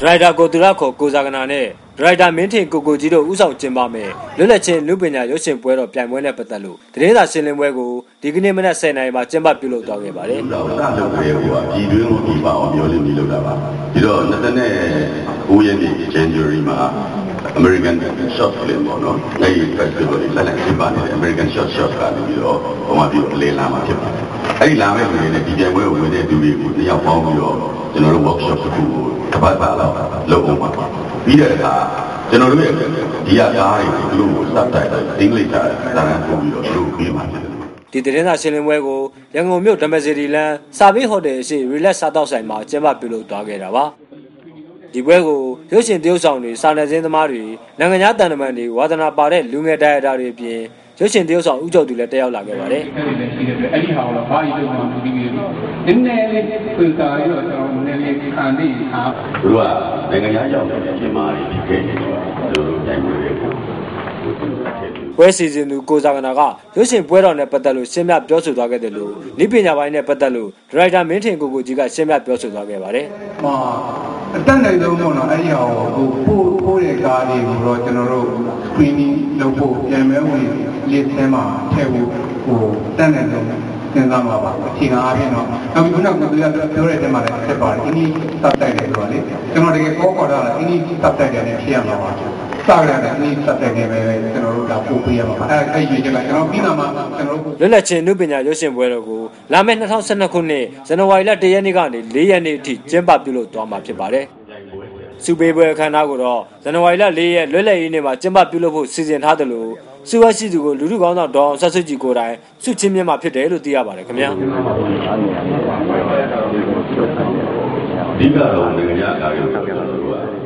ဒရိုက်တာကိုသူရခေါ်ကိုဇာကနာနဲ့ဒရိုက်တာမင်းထင်ကိုကိုကြီးတို့ဥဆောင်ကျင်းပမယ်လွတ်လပ်ချင်းလူပညာရုပ်ရှင်ပွဲတော်ပြိုင်ပွဲနဲ့ပတ်သက်လို့သတင်းစာရှင်းလင်းပွဲကိုဒီကနေ့မနက်10:00နာရီမှာကျင်းပပြုလုပ်သွားခဲ့ပါတယ်တော့စလုပ်ခဲ့ဟိုကပြည်တွင်းကိုပြည်ပအောင်ပြောလို့ပြီးလုပ်တာပါဒီတော့29ရက်နေ့ January မှာ American Short Film ပေါ့နော်အဲ့ဒီ festival လေးလက်လက်ကျင်းပနေတဲ့ American Short Short ကနေပြီးတော့ဟိုမှာပြီးတော့လေလာမှာဖြစ်ပါတယ် အဲ့ဒီလာမဲ့လူတွေနဲ့ဒီပြိုင်ပွဲကိုဝင်တဲ့လူတွေကိုတယောက်ပေါင်းပြီးတော့ကျွန်တော်တို့ workshop တစ်ခုကိုတစ်ပတ်ပါလောက်လုပ်အောင်ပါပြီးတဲ့အခါကျွန်တော်တို့ရဲ့ဒီရကားတွေကိုသူတို့ကိုစပ်တိုက်အင်္ဂလိပ်စာစာရန်ပို့ပြီးတော့သူတို့ပြီးမှဖြစ်တယ်ဒီသတင်းစာရှင်းလင်းပွဲကိုရန်ကုန်မြို့ဓမ္မစီရီလန်စာပေဟိုတယ်ရှိ relax စားတောက်ဆိုင်မှာကျင်းပပြုလုပ်သွားခဲ့တာပါ ဒီပွဲကိုရုပ်ရှင်တရုပ်ဆောင်တွေစာနယ်ဇင်းသမားတွေနိုင်ငံခြားတန်တမန်တွေဝါသနာပါတဲ့လူငယ်ဒါရိုက်တာတွေအပြင်ရုပ်ရှင်တရုပ်ဆောင်ဦးကျော်သူလည်းတက်ရောက်လာခဲ့ပါတယ်အဲ့ဒီလည်းရှိတယ်ပြအဲ့ဒီဟာကိုတော့ဘာကြီးလုံးမှမပြီးဘူးနည်းနည်းလေးဖွင့်စားရတော့ကျွန်တော်နည်းနည်းလေးခံနေအားသူတို့ကနိုင်ငံခြားရောက်တဲ့အချိန်မှာဒီခဲ့နေတော့သူတို့တိုင်မှုတွေကိုကိုသူတို့ထည့်ပြီးပွဲစီစဉ်သူကိုဇာကနာကရုပ်ရှင်ပွဲတော်နဲ့ပတ်သက်လို့ရှင်းပြပြောဆိုသွားခဲ့တယ်လို့ဤပညာပိုင်းနဲ့ပတ်သက်လို့ဒရိုက်တာမင်းထင်ကိုကိုကြီးကရှင်းပြပြောဆိုသွားခဲ့ပါတယ်ဟော အတက်နိုင်ဆုံးပေါ့နော်အဲ့ဒီဟာကိုဟိုပို့ပို့တဲ့ကားလေးကိုတော့ကျွန်တော်တို့ screening လုပ်ဖို့ပြန်မဲဝင်လေးသင်းမှာထည့်ဖို့ဟိုတက်နိုင်ဆုံး စဉ်းစားမှာပါအချိန်အားဖြင့်တော့နောက်ပြီးခုနကကိုပြောပြောတဲ့အချိန်မှာလည်းဖြစ်ပါတယ်အင်းကြီးတပ်တိုက်တယ်ဆိုတော့လေကျွန်တော်တကယ်ကောခေါ်တာလည်းအင်းကြီးတပ်တိုက်တယ်နဲ့ဖြစ်ရမှာပါစကြတယ်အင်းကြီးတပ်တိုက်တယ်ပဲကျွန်တော်တို့ကပို့ပေးရမှာပါအဲ့အဲ့ရွေးချက်ကကျွန်တော်ပြီးမှကျွန်တော်တို့လွတ်လပ်ချင်းနုပညာရုပ်ရှင်ပွဲတော်ကိုလာမယ့်2012ခုနှစ်ဇန်နဝါရီလ1ရက်နေ့ကနေ4ရက်နေ့အထိကျင်းပပြုလုပ်သွားမှာဖြစ်ပါတယ်။စုပေးပွဲအခမ်းအနားကိုတော့ဇန်နဝါရီလ4ရက်လွတ်လပ်ရေးနေ့မှာကျင်းပပြုလုပ်ဖို့စီစဉ်ထားတယ်လို့ စုဝတ်ရှိသူကိုလူထုကောင်းဆောင်ဒေါအောင်ဆက်ဆွကြီးကိုယ်တိုင်စုချင်းမြတ်မှာဖြစ်တယ်လို့သိရပါတယ်ခင်ဗျာ။အဓိကတော့နိုင်ငံခြားအကားကို